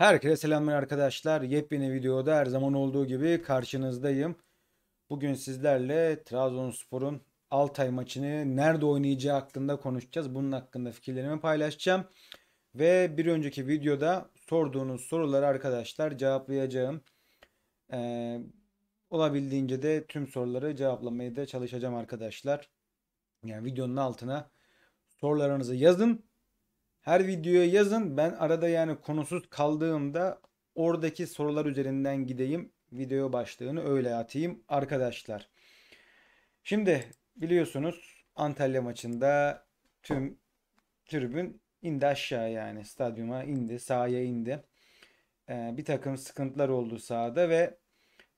Herkese selamlar arkadaşlar. Yepyeni videoda her zaman olduğu gibi karşınızdayım. Bugün sizlerle Trabzonspor'un Altay maçını nerede oynayacağı hakkında konuşacağız. Bunun hakkında fikirlerimi paylaşacağım. Ve bir önceki videoda sorduğunuz soruları arkadaşlar cevaplayacağım. Ee, olabildiğince de tüm soruları cevaplamaya da çalışacağım arkadaşlar. Yani videonun altına sorularınızı yazın. Her videoya yazın. Ben arada yani konusuz kaldığımda oradaki sorular üzerinden gideyim. Video başlığını öyle atayım arkadaşlar. Şimdi biliyorsunuz Antalya maçında tüm tribün indi aşağı yani stadyuma indi, sahaya indi. Ee, bir takım sıkıntılar oldu sahada ve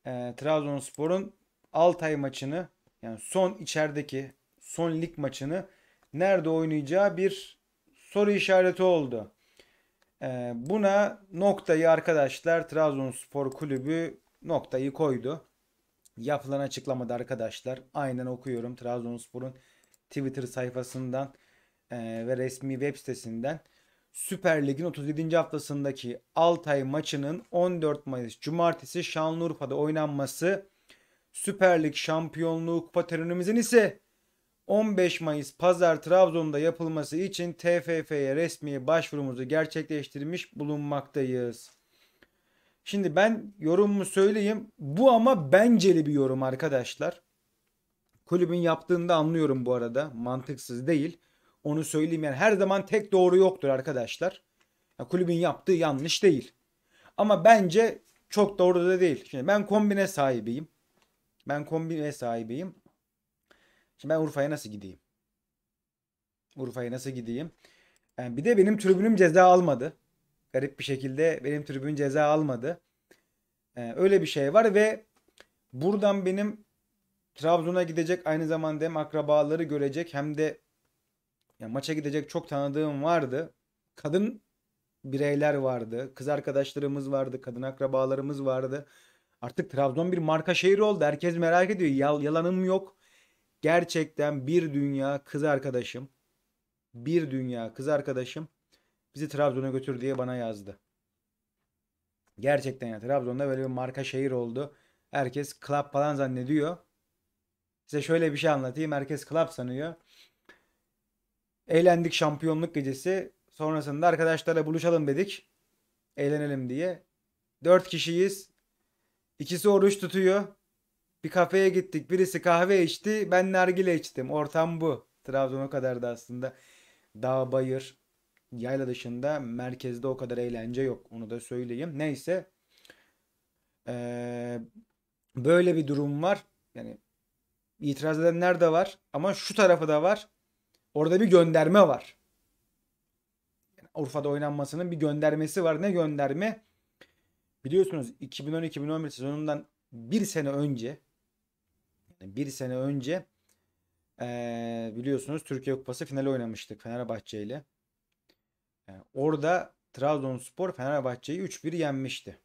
e, Trabzonspor'un Altay maçını yani son içerideki son lig maçını nerede oynayacağı bir soru işareti oldu. Ee, buna noktayı arkadaşlar Trabzonspor Kulübü noktayı koydu. Yapılan açıklamada arkadaşlar aynen okuyorum Trabzonspor'un Twitter sayfasından e, ve resmi web sitesinden Süper Lig'in 37. haftasındaki Altay maçının 14 Mayıs Cumartesi Şanlıurfa'da oynanması Süper Lig şampiyonluğu kupa törenimizin ise 15 Mayıs Pazar Trabzon'da yapılması için TFF'ye resmi başvurumuzu gerçekleştirmiş bulunmaktayız. Şimdi ben yorumumu söyleyeyim. Bu ama benceli bir yorum arkadaşlar. Kulübün yaptığında anlıyorum bu arada. Mantıksız değil. Onu söyleyeyim yani her zaman tek doğru yoktur arkadaşlar. Ya kulübün yaptığı yanlış değil. Ama bence çok doğru da değil. Şimdi ben kombine sahibiyim. Ben kombine sahibiyim. Şimdi ben Urfa'ya nasıl gideyim? Urfa'ya nasıl gideyim? Yani bir de benim tribünüm ceza almadı. Garip bir şekilde benim tribün ceza almadı. Ee, öyle bir şey var ve buradan benim Trabzon'a gidecek aynı zamanda hem akrabaları görecek hem de yani maça gidecek çok tanıdığım vardı. Kadın bireyler vardı. Kız arkadaşlarımız vardı. Kadın akrabalarımız vardı. Artık Trabzon bir marka şehir oldu. Herkes merak ediyor. Yal, yalanım yok. Gerçekten bir dünya kız arkadaşım. Bir dünya kız arkadaşım bizi Trabzon'a götür diye bana yazdı. Gerçekten ya Trabzon'da böyle bir marka şehir oldu. Herkes club falan zannediyor. Size şöyle bir şey anlatayım. Herkes club sanıyor. Eğlendik şampiyonluk gecesi. Sonrasında arkadaşlarla buluşalım dedik. Eğlenelim diye. Dört kişiyiz. İkisi oruç tutuyor. Bir kafeye gittik. Birisi kahve içti. Ben nargile içtim. Ortam bu. Trabzon'a kadar da aslında dağ bayır yayla dışında merkezde o kadar eğlence yok. Onu da söyleyeyim. Neyse. Ee, böyle bir durum var. Yani itiraz edenler de var. Ama şu tarafı da var. Orada bir gönderme var. Yani Urfa'da oynanmasının bir göndermesi var. Ne gönderme? Biliyorsunuz 2010-2011 sezonundan bir sene önce bir sene önce ee, biliyorsunuz Türkiye Kupası finali oynamıştık Fenerbahçe ile. Yani orada Trabzonspor Fenerbahçe'yi 3-1 yenmişti.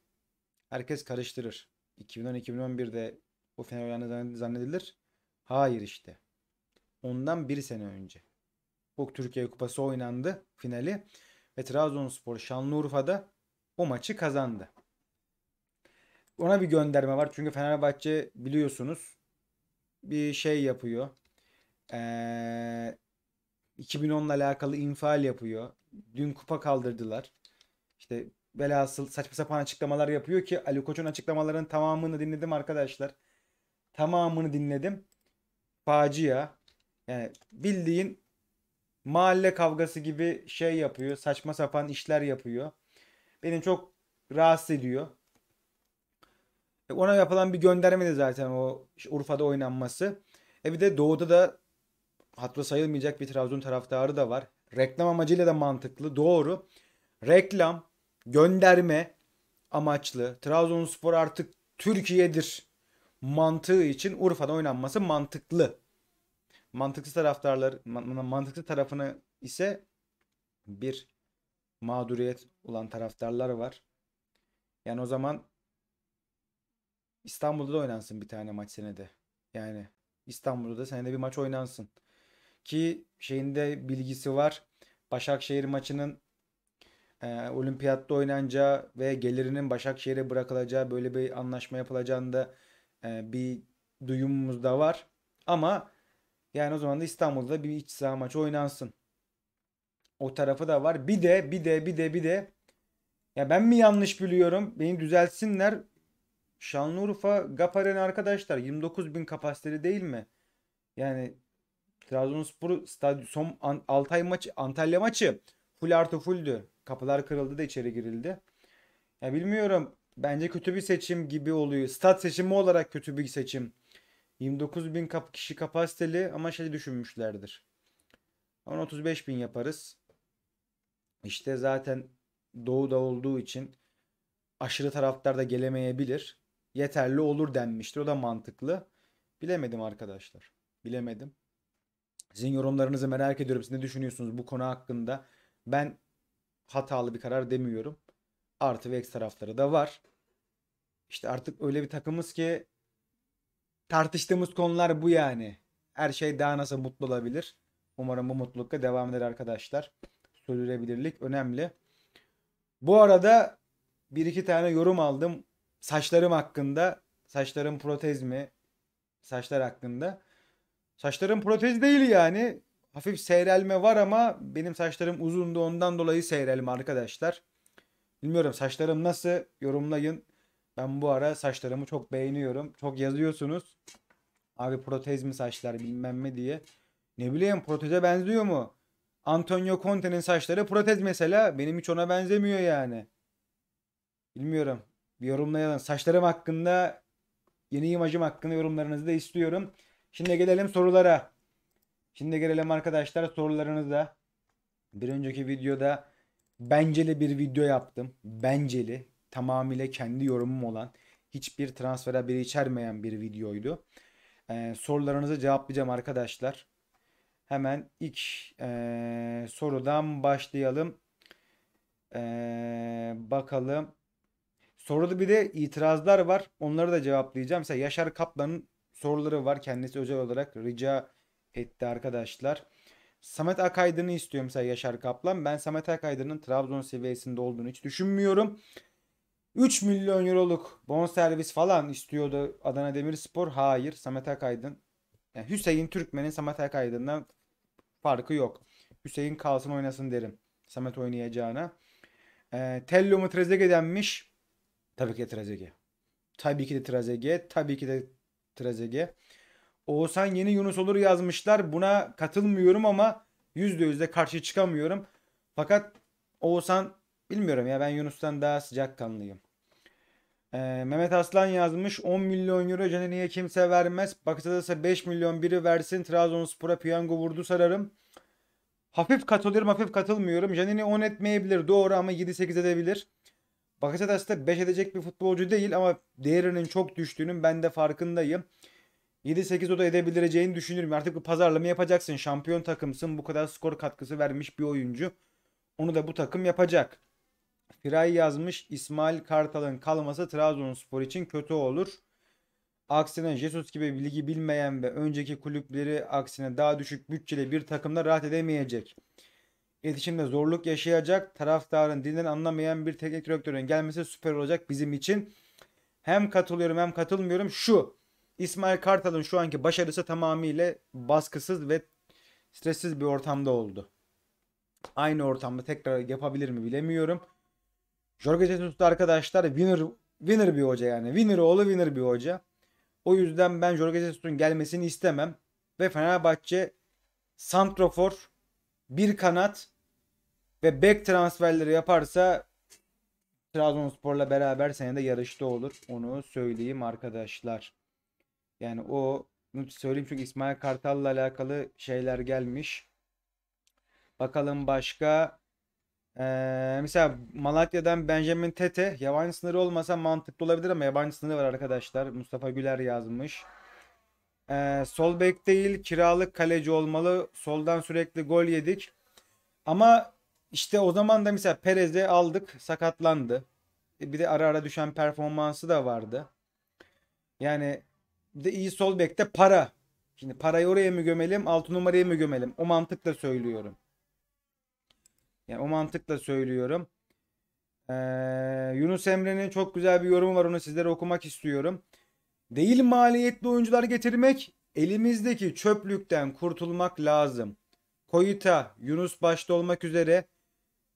Herkes karıştırır. 2010-2011'de bu final oynandı zannedilir. Hayır işte. Ondan bir sene önce. Bu Türkiye Kupası oynandı finali ve Trabzonspor Şanlıurfa'da o maçı kazandı. Ona bir gönderme var. Çünkü Fenerbahçe biliyorsunuz bir şey yapıyor. Ee, 2010'la alakalı infial yapıyor. Dün kupa kaldırdılar. İşte velhasıl saçma sapan açıklamalar yapıyor ki Ali Koç'un açıklamalarının tamamını dinledim arkadaşlar. Tamamını dinledim. Facia. Yani bildiğin mahalle kavgası gibi şey yapıyor. Saçma sapan işler yapıyor. Beni çok rahatsız ediyor. E, ona yapılan bir gönderme de zaten o Urfa'da oynanması. E bir de Doğu'da da hatırı sayılmayacak bir Trabzon taraftarı da var. Reklam amacıyla da mantıklı. Doğru. Reklam, gönderme amaçlı. Trabzonspor artık Türkiye'dir mantığı için Urfa'da oynanması mantıklı. Mantıksız taraftarlar, mantıklı tarafını ise bir mağduriyet olan taraftarlar var. Yani o zaman İstanbul'da da oynansın bir tane maç senede. Yani İstanbul'da da senede bir maç oynansın. Ki şeyinde bilgisi var. Başakşehir maçının e, olimpiyatta oynanacağı ve gelirinin Başakşehir'e bırakılacağı böyle bir anlaşma yapılacağında e, bir duyumumuz da var. Ama yani o zaman da İstanbul'da bir iç saha maçı oynansın. O tarafı da var. Bir de bir de bir de bir de ya ben mi yanlış biliyorum? Beni düzeltsinler. Şanlıurfa Gaparen arkadaşlar 29 bin kapasiteli değil mi? Yani Trabzonspor stadyum son An- Altay maçı Antalya maçı full artı fulldü. Kapılar kırıldı da içeri girildi. Ya bilmiyorum. Bence kötü bir seçim gibi oluyor. Stat seçimi olarak kötü bir seçim. 29 bin kap kişi kapasiteli ama şey düşünmüşlerdir. Ama 35 bin yaparız. İşte zaten doğuda olduğu için aşırı taraftar da gelemeyebilir. Yeterli olur denmiştir. O da mantıklı. Bilemedim arkadaşlar. Bilemedim. Sizin yorumlarınızı merak ediyorum. Siz ne düşünüyorsunuz bu konu hakkında? Ben hatalı bir karar demiyorum. Artı ve eksi tarafları da var. İşte artık öyle bir takımız ki tartıştığımız konular bu yani. Her şey daha nasıl mutlu olabilir. Umarım bu mutlulukla devam eder arkadaşlar. Sürdürülebilirlik önemli. Bu arada bir iki tane yorum aldım. Saçlarım hakkında. Saçlarım protez mi? Saçlar hakkında. Saçlarım protez değil yani. Hafif seyrelme var ama benim saçlarım uzundu ondan dolayı seyrelme arkadaşlar. Bilmiyorum saçlarım nasıl yorumlayın. Ben bu ara saçlarımı çok beğeniyorum. Çok yazıyorsunuz. Abi protez mi saçlar bilmem mi diye. Ne bileyim proteze benziyor mu? Antonio Conte'nin saçları protez mesela. Benim hiç ona benzemiyor yani. Bilmiyorum. Bir yorumlayalım. Saçlarım hakkında yeni imajım hakkında yorumlarınızı da istiyorum. Şimdi gelelim sorulara. Şimdi gelelim arkadaşlar sorularınıza. Bir önceki videoda benceli bir video yaptım. Benceli. Tamamıyla kendi yorumum olan hiçbir transfer haberi içermeyen bir videoydu. Ee, sorularınızı cevaplayacağım arkadaşlar. Hemen ilk e, sorudan başlayalım. E, bakalım. Soruda bir de itirazlar var. Onları da cevaplayacağım. Mesela Yaşar Kaplan'ın soruları var. Kendisi özel olarak rica etti arkadaşlar. Samet Akaydın'ı istiyor mesela Yaşar Kaplan. Ben Samet Akaydın'ın Trabzon seviyesinde olduğunu hiç düşünmüyorum. 3 milyon euroluk bonservis falan istiyordu Adana Demirspor. Hayır. Samet Akaydın. Yani Hüseyin Türkmen'in Samet Akaydın'dan farkı yok. Hüseyin kalsın oynasın derim. Samet oynayacağına. E, Tello mu Trezeguet denmiş. Tabii ki de Trezeguet. Tabii ki de Trezeguet. Tabii ki de Trezeguet. Oğuzhan yeni Yunus olur yazmışlar. Buna katılmıyorum ama %100 de karşı çıkamıyorum. Fakat Oğuzhan bilmiyorum ya ben Yunus'tan daha sıcakkanlıyım. Ee, Mehmet Aslan yazmış 10 milyon euro Canini'ye kimse vermez. Baksadasa 5 milyon biri versin. Trabzonspor'a piyango vurdu sararım. Hafif katılıyorum hafif katılmıyorum. Canini 10 etmeyebilir doğru ama 7-8 edebilir. Bakasetas'ta 5 edecek bir futbolcu değil ama değerinin çok düştüğünün ben de farkındayım. 7-8 o da edebileceğini düşünüyorum. Artık bu pazarlama yapacaksın. Şampiyon takımsın. Bu kadar skor katkısı vermiş bir oyuncu. Onu da bu takım yapacak. Firay yazmış. İsmail Kartal'ın kalması Trabzonspor için kötü olur. Aksine Jesus gibi bilgi bilmeyen ve önceki kulüpleri aksine daha düşük bütçeli bir takımda rahat edemeyecek. İletişimde zorluk yaşayacak. Taraftarın dilinden anlamayan bir teknik direktörün gelmesi süper olacak bizim için. Hem katılıyorum hem katılmıyorum. Şu İsmail Kartal'ın şu anki başarısı tamamıyla baskısız ve stressiz bir ortamda oldu. Aynı ortamda tekrar yapabilir mi bilemiyorum. Jorge Jesus da arkadaşlar winner winner bir hoca yani. Winner oğlu winner bir hoca. O yüzden ben Jorge Jesus'un gelmesini istemem. Ve Fenerbahçe Santrofor bir kanat ve bek transferleri yaparsa Trabzonspor'la beraber senede yarışta olur. Onu söyleyeyim arkadaşlar. Yani o söyleyeyim çünkü İsmail Kartal'la alakalı şeyler gelmiş. Bakalım başka. Ee, mesela Malatya'dan Benjamin Tete yabancı sınırı olmasa mantıklı olabilir ama yabancı sınırı var arkadaşlar. Mustafa Güler yazmış. Ee, sol bek değil kiralık kaleci olmalı. Soldan sürekli gol yedik. Ama işte o zaman da mesela Perez'i aldık sakatlandı. E, bir de ara ara düşen performansı da vardı. Yani bir de iyi sol bekte para. Şimdi parayı oraya mı gömelim, 6 numaraya mı gömelim? O mantıkla söylüyorum. Yani o mantıkla söylüyorum. Ee, Yunus Emre'nin çok güzel bir yorumu var. Onu sizlere okumak istiyorum. Değil maliyetli oyuncular getirmek, elimizdeki çöplükten kurtulmak lazım. Koyita, Yunus başta olmak üzere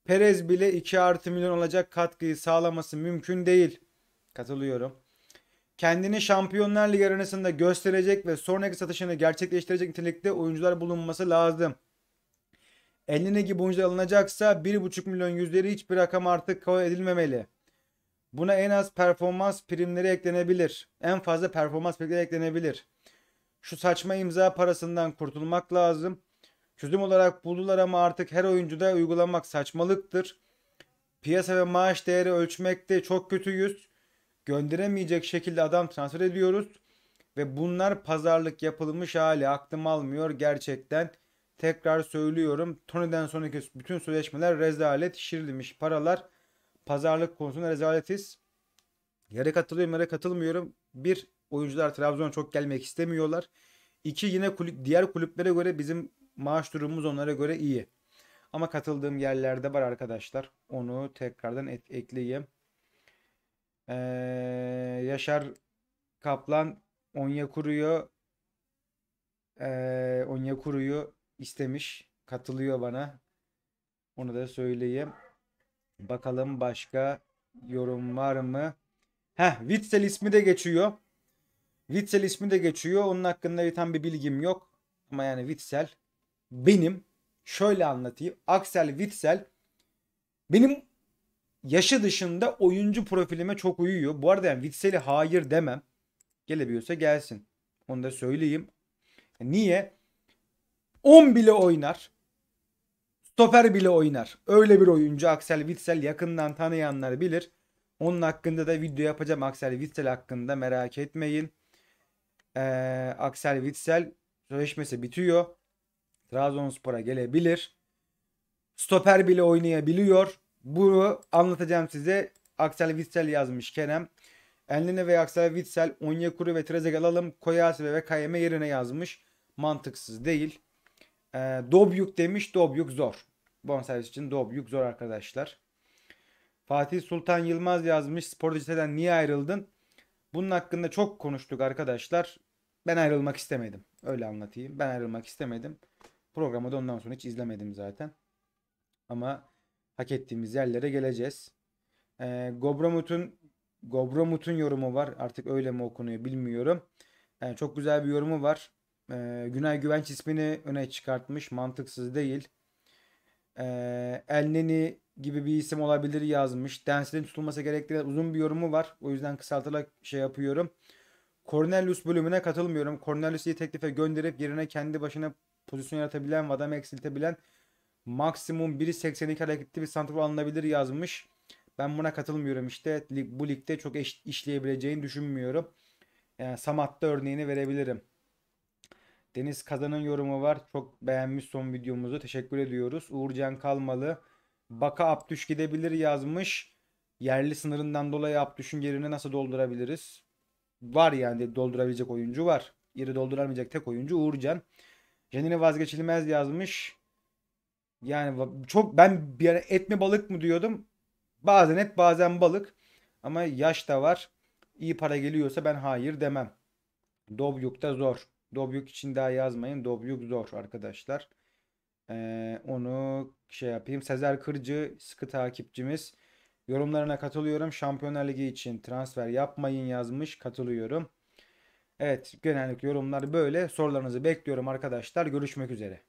Perez bile 2 artı milyon olacak katkıyı sağlaması mümkün değil. Katılıyorum. Kendini Şampiyonlar Ligi arenasında gösterecek ve sonraki satışını gerçekleştirecek nitelikte oyuncular bulunması lazım. Eline gibi oyuncular alınacaksa 1,5 milyon yüzleri hiçbir rakam artık kabul edilmemeli. Buna en az performans primleri eklenebilir. En fazla performans primleri eklenebilir. Şu saçma imza parasından kurtulmak lazım. Çözüm olarak buldular ama artık her oyuncuda uygulamak saçmalıktır. Piyasa ve maaş değeri ölçmekte çok kötüyüz. Gönderemeyecek şekilde adam transfer ediyoruz. Ve bunlar pazarlık yapılmış hali aklım almıyor gerçekten. Tekrar söylüyorum. Tony'den sonraki bütün sözleşmeler rezalet. Şişirilmiş paralar. Pazarlık konusunda rezaletiz. Yere katılıyorum yere katılmıyorum. Bir oyuncular Trabzon'a çok gelmek istemiyorlar. İki yine kulüp, diğer kulüplere göre bizim maaş durumumuz onlara göre iyi. Ama katıldığım yerlerde var arkadaşlar. Onu tekrardan et, ekleyeyim. Ee, Yaşar Kaplan Onyekuru'yu ee, Onyekuru'yu istemiş. Katılıyor bana. Onu da söyleyeyim. Bakalım başka yorum var mı? Heh, Witzel ismi de geçiyor. Witzel ismi de geçiyor. Onun hakkında tam bir bilgim yok. Ama yani Witzel benim şöyle anlatayım. Axel Witzel benim yaşı dışında oyuncu profilime çok uyuyor. Bu arada yani Witzel'e hayır demem. Gelebiliyorsa gelsin. Onu da söyleyeyim. Niye? 10 bile oynar. Stoper bile oynar. Öyle bir oyuncu Axel Witsel yakından tanıyanlar bilir. Onun hakkında da video yapacağım Axel Witsel hakkında merak etmeyin. Ee, Axel Witsel sözleşmesi bitiyor. Trabzonspor'a gelebilir. Stoper bile oynayabiliyor. Bunu anlatacağım size. Axel Witsel yazmış Kerem. Enline ve Axel Witsel, Onyekuru ve Trezeguet alalım. Koyase ve Kayeme yerine yazmış. Mantıksız değil. E, Dobyuk demiş. Dobyuk zor. Bonservis için Dobyuk zor arkadaşlar. Fatih Sultan Yılmaz yazmış. Spor Dijital'den niye ayrıldın? Bunun hakkında çok konuştuk arkadaşlar. Ben ayrılmak istemedim. Öyle anlatayım. Ben ayrılmak istemedim. Programı da ondan sonra hiç izlemedim zaten. Ama hak ettiğimiz yerlere geleceğiz. Ee, Gobromut'un Gobromut'un yorumu var. Artık öyle mi okunuyor bilmiyorum. Yani çok güzel bir yorumu var. Ee, Günay Güvenç ismini öne çıkartmış. Mantıksız değil. Ee, Elneni gibi bir isim olabilir yazmış. Densel'in tutulması gerektiği uzun bir yorumu var. O yüzden kısaltarak şey yapıyorum. Cornelius bölümüne katılmıyorum. Cornelius'u teklife gönderip yerine kendi başına pozisyon yaratabilen ve adam eksiltebilen maksimum 1.82 hareketli bir santrfor alınabilir yazmış. Ben buna katılmıyorum işte. Bu ligde çok işleyebileceğini düşünmüyorum. Yani Samat'ta örneğini verebilirim. Deniz Kazan'ın yorumu var. Çok beğenmiş son videomuzu. Teşekkür ediyoruz. Uğurcan Kalmalı. Baka Abdüş gidebilir yazmış. Yerli sınırından dolayı Abdüş'ün yerini nasıl doldurabiliriz? Var yani doldurabilecek oyuncu var. Yeri dolduramayacak tek oyuncu Uğurcan. Jenini vazgeçilmez yazmış. Yani çok ben bir ara et mi balık mı diyordum. Bazen et bazen balık. Ama yaş da var. İyi para geliyorsa ben hayır demem. Dobyuk da zor. Dobyuk için daha yazmayın. Dobyuk zor arkadaşlar. Ee, onu şey yapayım. Sezer Kırcı sıkı takipçimiz. Yorumlarına katılıyorum. Şampiyonlar Ligi için transfer yapmayın yazmış. Katılıyorum. Evet genellikle yorumlar böyle. Sorularınızı bekliyorum arkadaşlar. Görüşmek üzere.